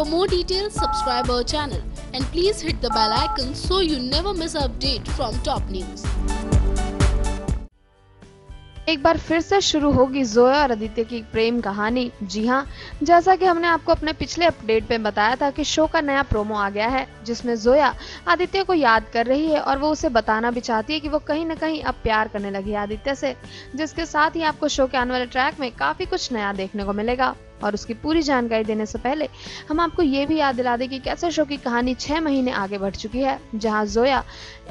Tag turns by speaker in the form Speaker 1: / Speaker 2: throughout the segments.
Speaker 1: For more details, subscribe our channel and please hit the bell icon so you never miss an update from top news.
Speaker 2: एक बार फिर से शुरू होगी जोया और आदित्य की प्रेम कहानी जी हाँ जैसा कि हमने आपको अपने पिछले अपडेट में बताया था कि शो का नया प्रोमो आ गया है जिसमें जोया आदित्य को याद कर रही है और वो उसे बताना भी चाहती है कि वो कहीं ना कहीं अब प्यार करने लगी आदित्य से जिसके साथ ही आपको शो के आने वाले ट्रैक में काफ़ी कुछ नया देखने को मिलेगा और उसकी पूरी जानकारी देने से पहले हम आपको ये भी याद दिला दें कि कैसे शो की कहानी छह महीने आगे बढ़ चुकी है। जहाँ जोया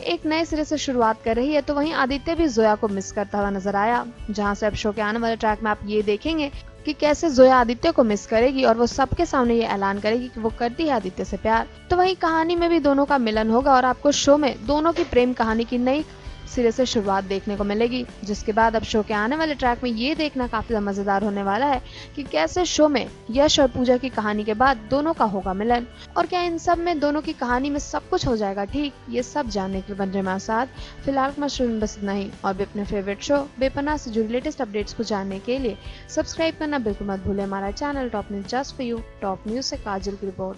Speaker 2: एक नए सिरे से शुरुआत कर रही है तो वहीं आदित्य भी जोया को मिस करता हुआ नज़र आया, जहाँ से अब शो के आने वाले ट्रैक में आप ये देखेंगे कि कैसे जोया आदित्य को मिस करेगी और वो सबके सामने ये ऐलान करेगी कि वो करती है आदित्य से प्यार। तो वहीं कहानी में भी दोनों का मिलन होगा और आपको शो में दोनों की प्रेम कहानी की नई सिरे से शुरुआत देखने को मिलेगी जिसके बाद अब शो के आने वाले ट्रैक में ये देखना काफ़ी मज़ेदार होने वाला है कि कैसे शो में यश और पूजा की कहानी के बाद दोनों का होगा मिलन। और क्या इन सब में दोनों की कहानी में सब कुछ हो जाएगा? ठीक ये सब जानने के लिए बन रहे हमारे साथ। फ़िलहाल मशरूम बस इतना ही। और भी अपने फेवरेट शो बेपना से जुड़ी लेटेस्ट अपडेट्स को जानने के लिए सब्सक्राइब करना बिल्कुल मत भूले हमारा channel top news just for you top news से काजल की report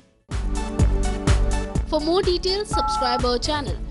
Speaker 1: For more details, subscribe our channel